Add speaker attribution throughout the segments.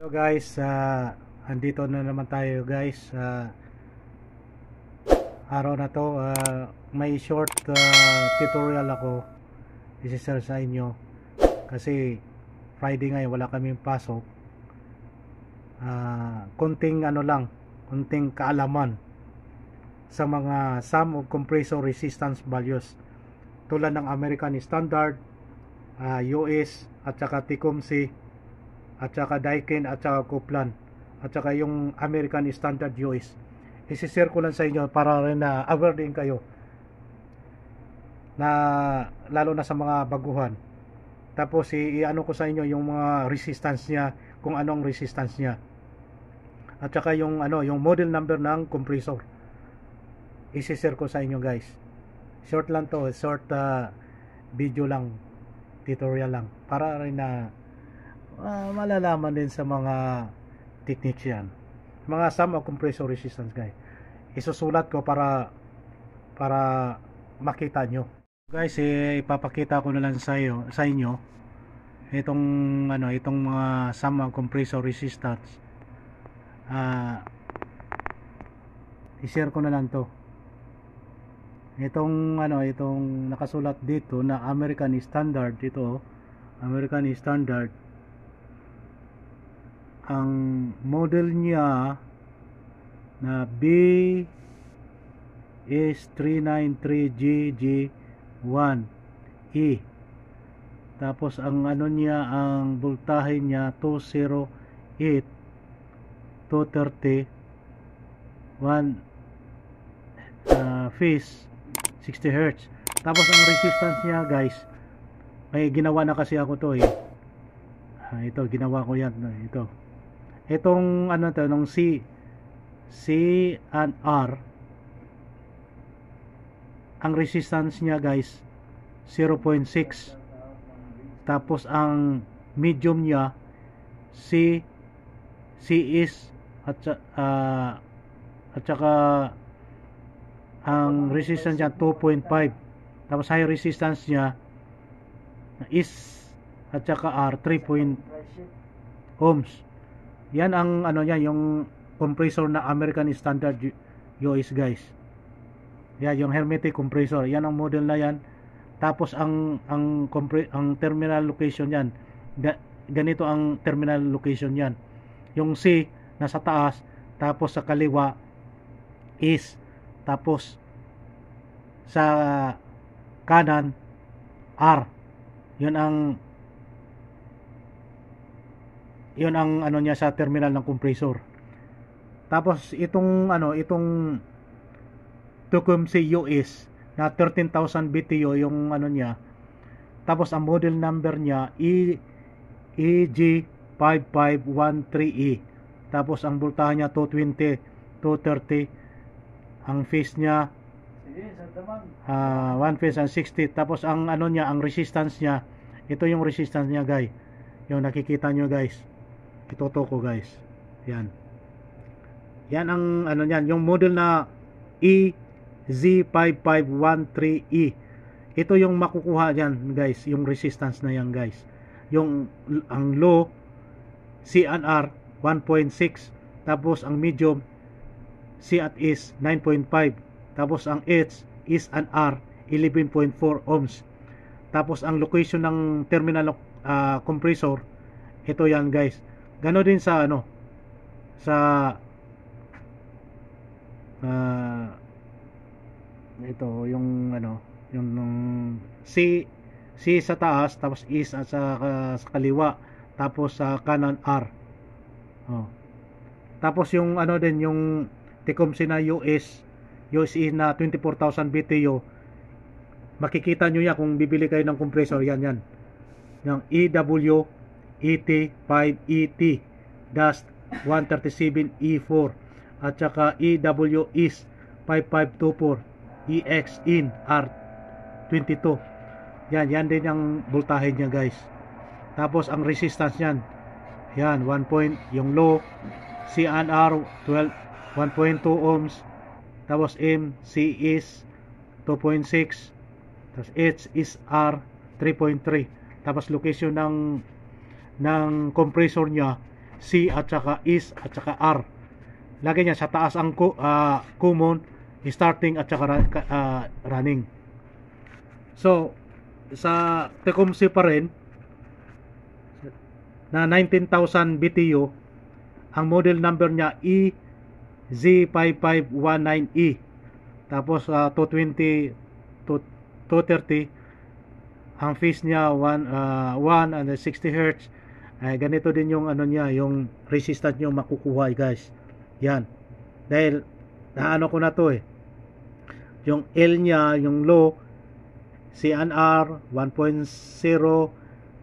Speaker 1: So guys, uh, andito na naman tayo guys sa araw na to. Uh, may short uh, tutorial ako isi-share sa inyo kasi Friday ngayon wala kaming pasok. Uh, konting ano lang, konting kaalaman sa mga sum of compressor resistance values tulad ng American Standard, uh, US at saka Tecumseh at saka Daikin at saka Kuplan at saka yung American Standard US isi-share ko lang sa inyo para rin na aware din kayo na lalo na sa mga baguhan. Tapos i-ano ko sa inyo yung mga resistance niya kung anong resistance niya. At saka yung ano yung model number ng compressor. Isi-share ko sa inyo guys. Short lang to short uh, video lang tutorial lang para rin na uh, malalaman din sa mga techniques yan mga sum of compressor resistance guys isusulat ko para para makita nyo. Guys eh, ipapakita ko na lang sa, iyo, sa inyo itong ano itong mga sum of compressor resistance. Uh, i-share ko na lang to. Itong ano itong nakasulat dito na American Standard. Ito American Standard ang model niya na B is 393GG1E tapos ang ano niya ang voltahe niya 208 230 1 uh, phase 60 Hz tapos ang resistance niya guys may ginawa na kasi ako to eh. Ah, ito ginawa ko yan ito itong ano to nung C C and R ang resistance niya guys 0.6 tapos ang medium niya C C is at uh, at saka ang resistance niya 2.5 tapos high resistance niya is at saka R 3. ohms yan ang ano niya, yung compressor na American Standard US guys. Yan yung hermetic compressor. Yan ang model na yan. Tapos ang ang ang terminal location yan. Ga, ganito ang terminal location yan. Yung C nasa taas, tapos sa kaliwa is tapos sa kanan R. Yun ang yun ang ano niya sa terminal ng compressor. Tapos itong ano itong Tecumseh US na 13,000 BTU yung ano niya. Tapos ang model number niya E EG5513E tapos ang voltahe niya 220 230 ang phase niya uh, one phase and 60 tapos ang ano niya ang resistance niya. Ito yung resistance niya guys yung nakikita nyo guys ituto ko guys. Yan. Yan ang ano yan yung model na EZ5513E ito yung makukuha yan guys. Yung resistance na yan guys. Yung ang low CNR 1.6 tapos ang medium C at is 9.5 tapos ang H is an R 11.4 ohms. Tapos ang location ng terminal uh, compressor ito yan guys Gano din sa ano sa uh, ito yung ano yung nung C C sa taas tapos E sa, sa, sa kaliwa tapos sa kanan R. Oh. Tapos yung ano din yung Tecumseh na US USE na 24,000 BTU makikita nyo yan kung bibili kayo ng compressor yan yan yung EW ET5ET 137E4 at saka EW East 5524 EX in R22 yan yan din ang voltahe niya guys. Tapos ang resistance niyan. Yan 1 point yung low CNR 12 1.2 ohms tapos M C is 2.6 tapos H is R 3.3 tapos location ng ng compressor niya C at saka is at saka R. Lagay niya sa taas ang ah, common, starting at saka ah, running. So, sa Tecumseh pa rin, na 19,000 BTU, ang model number niya E Z5519E. Tapos ah, 220 to 230 ang phase niya 1 uh, 1 and 60 hertz. Ay ganito din yung ano niya, yung resistance niyo makukuha guys. Yan. Dahil naano ko na to eh. Yung L niya, yung low CNR 1.0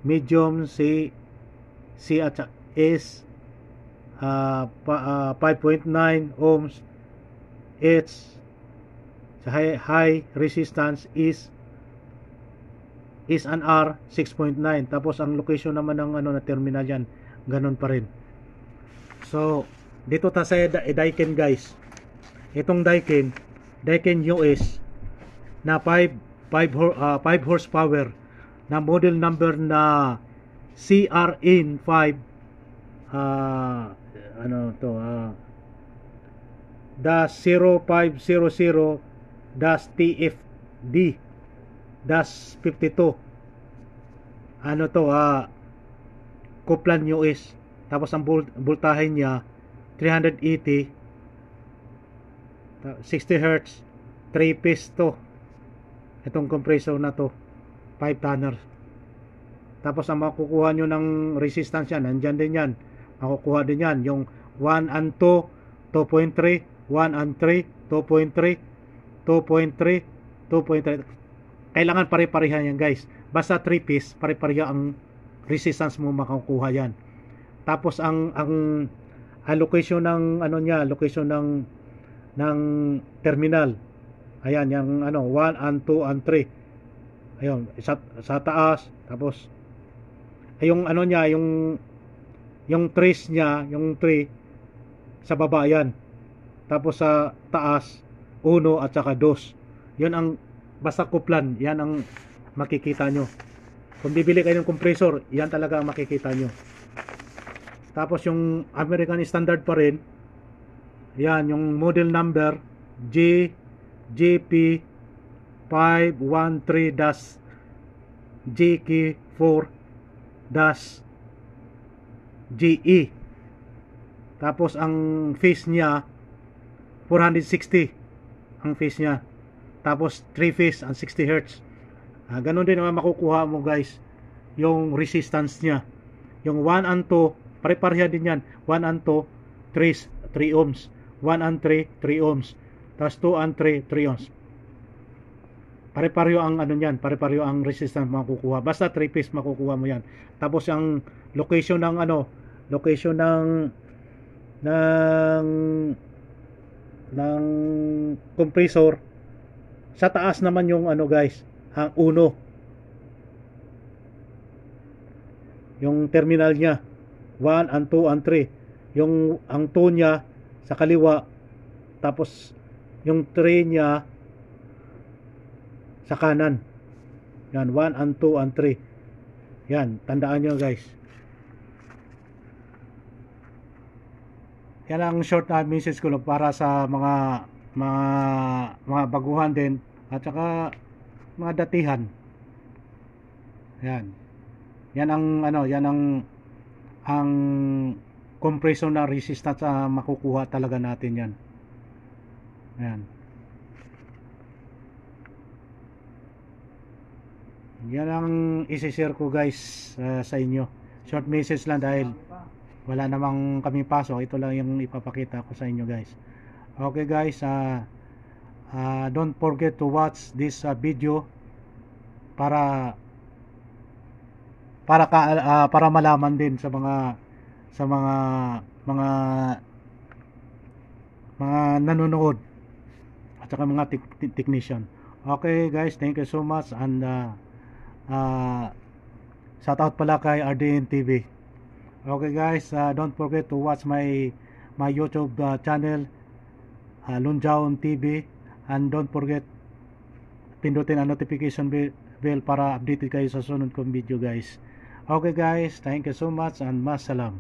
Speaker 1: medium C C at S uh, uh, 5.9 ohms H high, high resistance is is an R 6.9 tapos ang location naman ng ano na terminal yan ganun pa rin. So dito ta sa da- Daikin guys. Itong Daikin Daikin US na 5 5 hor- ah, 5 horsepower na model number na CRN 5 ah ano to ah dash 0500 dash TFD 52 ano to ah Coplan US tapos ang volt- voltahe niya 380 ta- 60 hertz 3 piece to. Itong compressor na to 5 tonner tapos ang makukuha nyo ng resistance yan nandyan din yan. Makukuha din yan yung 1 and 2 2.3 1 and 3 2.3 2.3 2.3 kailangan pare-pareha yan guys. Basta 3 piece pare-pareha ang resistance mo makukuha yan. Tapos ang ang ang location ng ano niya location ng ng terminal. Ayan yung ano 1 and 2 and 3 ayun sa, sa taas tapos yung ano niya yung yung trace niya yung tree sa baba yan tapos sa taas uno at saka dos. Yun ang basta kuplan yan ang makikita nyo. Kung bibili kayo ng compressor yan talaga ang makikita nyo. Tapos yung American Standard pa rin yan yung model number G GP 513 GK4 dash GE tapos ang phase niya 460 ang phase niya tapos 3 phase ang 60 hertz. Ah, ganun din naman makukuha mo guys yung resistance niya. Yung 1 and 2 pare-pareha din yan. 1 and 2 3 3 ohms. 1 and 3 3 ohms. Tapos 2 and 3 3 ohms. Pare-pareho ang ano niyan, pare-pareho ang resistance makukuha. Basta 3 piece makukuha mo yan. Tapos ang location ng ano, location ng ng ng compressor sa taas naman yung ano guys, ang uno. Yung terminal niya 1 and 2 and 3. Yung ang 2 niya sa kaliwa tapos yung 3 niya sa kanan. Yan, 1 and 2 and 3. Yan, tandaan nyo guys. Yan ang short na message ko para sa mga mga mga baguhan din at saka mga datihan. Yan. Yan ang ano, yan ang ang compression na resistance na makukuha talaga natin yan. Yan. Yan ang isi-share ko guys uh, sa inyo. Short message lang dahil wala namang kami pasok. Ito lang yung ipapakita ko sa inyo guys. Okay guys, uh, uh, don't forget to watch this uh, video para para ka, uh, para malaman din sa mga sa mga mga mga nanonood at saka mga te- technician. Okay guys, thank you so much and uh, uh, shout out pala kay RDN TV okay guys uh, don't forget to watch my my YouTube uh, channel uh, Lunjaon TV and don't forget pindutin ang notification bell, para updated kayo sa sunod kong video guys. Okay guys. Thank you so much and masalam